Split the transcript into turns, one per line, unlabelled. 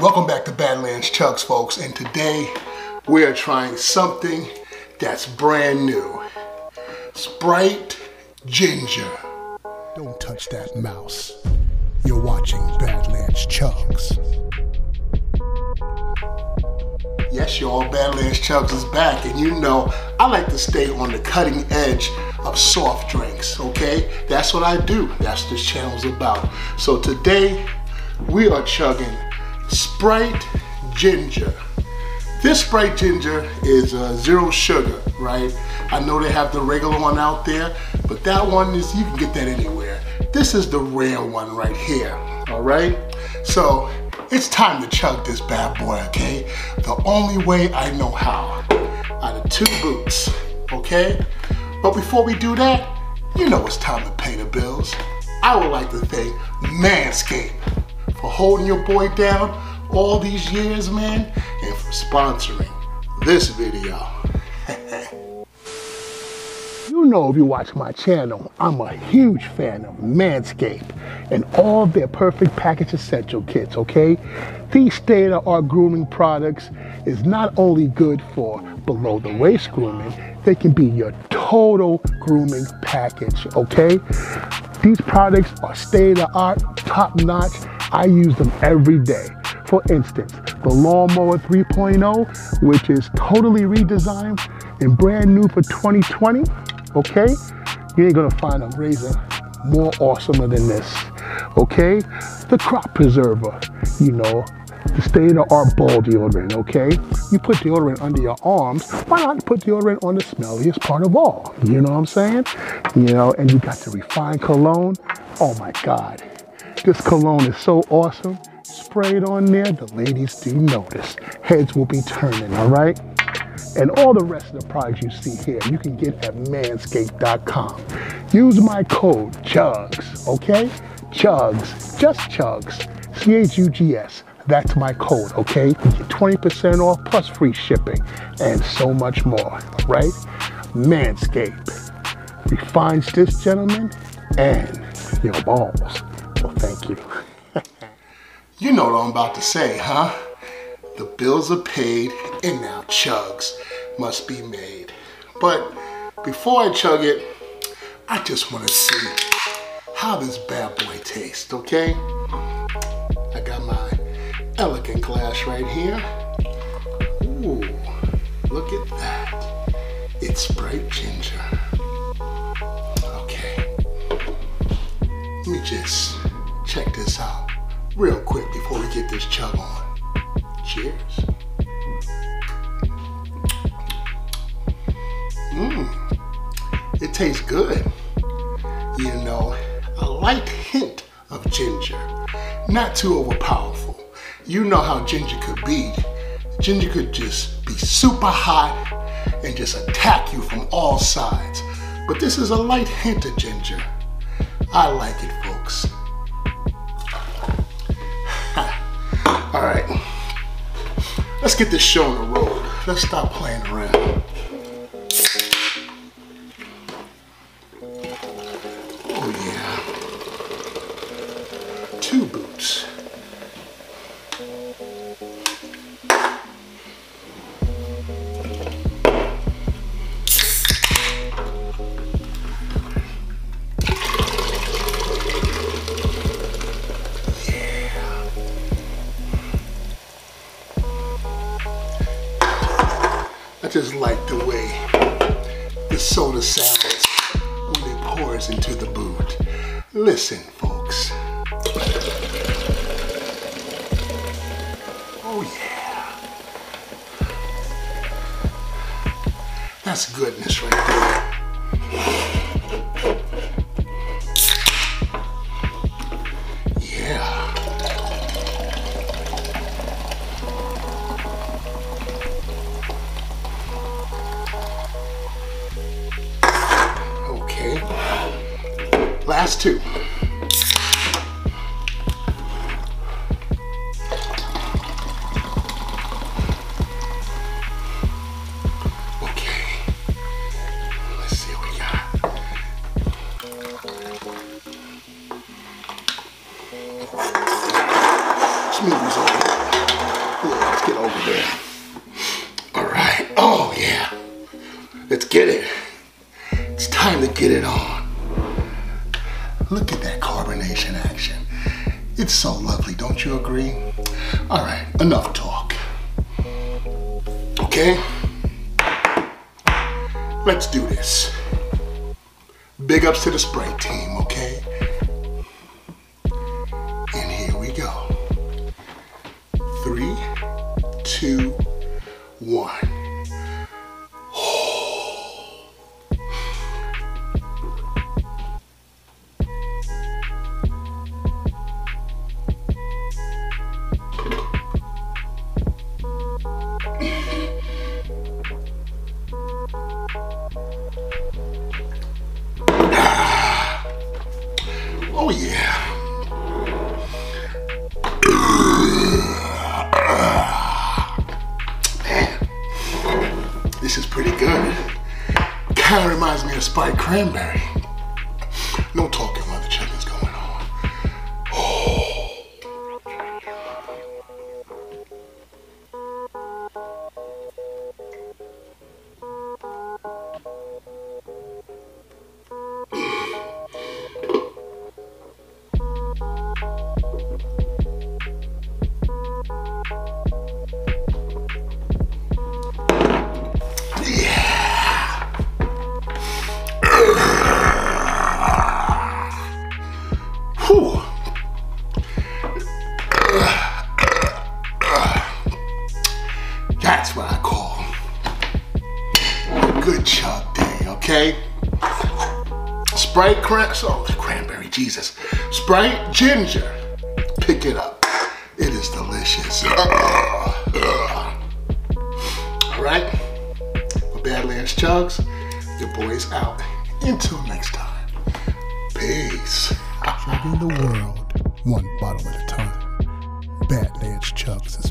Welcome back to Badlands Chugs, folks, and today we are trying something that's brand new. Sprite Ginger. Don't touch that mouse. You're watching Badlands Chugs. Yes, y'all, Badlands Chugs is back, and you know I like to stay on the cutting edge of soft drinks, okay? That's what I do. That's what this channel's about. So today, we are chugging Sprite Ginger. This Sprite Ginger is uh, zero sugar, right? I know they have the regular one out there, but that one is, you can get that anywhere. This is the rare one right here, all right? So it's time to chug this bad boy, okay? The only way I know how, out of two boots, okay? But before we do that, you know it's time to pay the bills. I would like to thank Manscaped for holding your boy down all these years, man, and for sponsoring this video. you know if you watch my channel, I'm a huge fan of Manscaped and all their perfect package essential kits, okay? These state-of-art grooming products is not only good for below the waist grooming, they can be your total grooming package, okay? These products are state-of-the-art, top-notch, I use them every day. For instance, the Lawnmower 3.0, which is totally redesigned and brand new for 2020, okay? You ain't gonna find a razor more awesomer than this, okay? The Crop Preserver, you know, the state-of-art ball deodorant, okay? You put deodorant under your arms, why not put deodorant on the smelliest part of all? You know what I'm saying? You know, and you got the refined cologne. Oh my God, this cologne is so awesome. Spray it on there, the ladies do notice. Heads will be turning, all right? And all the rest of the products you see here, you can get at manscaped.com. Use my code CHUGS, okay? CHUGS, just CHUGS, C-H-U-G-S. That's my code, okay? Get 20% off plus free shipping and so much more, right? Manscaped refines this gentleman and your balls. You. you know what I'm about to say, huh? The bills are paid and now chugs must be made. But before I chug it, I just want to see how this bad boy tastes, okay? I got my elegant glass right here. Ooh, look at that. It's bright Ginger. Okay. Let me just check this out real quick before we get this chug on. Cheers. Mmm, it tastes good. You know, a light hint of ginger, not too overpowerful. You know how ginger could be. Ginger could just be super hot and just attack you from all sides. But this is a light hint of ginger. I like it, All right, let's get this show on the road. Let's stop playing around. Oh yeah, two boots. The sounds when it pours into the boot. Listen, folks. Oh yeah. That's goodness right there. Over. There. All right. Oh, yeah. Let's get it. It's time to get it on. Look at that carbonation action. It's so lovely, don't you agree? All right, enough talk. Okay? Let's do this. Big ups to the spray team, okay? And here we go. Three, two, one. Man, this is pretty good. Kind of reminds me of Sprite Cranberry. Okay? Sprite cran oh, cranberry, Jesus. Sprite ginger. Pick it up. It is delicious. All right? For Badlands Chugs, your boy's out. Until next time. Peace.
Chugging the world one bottle at a time. Badlands Chugs is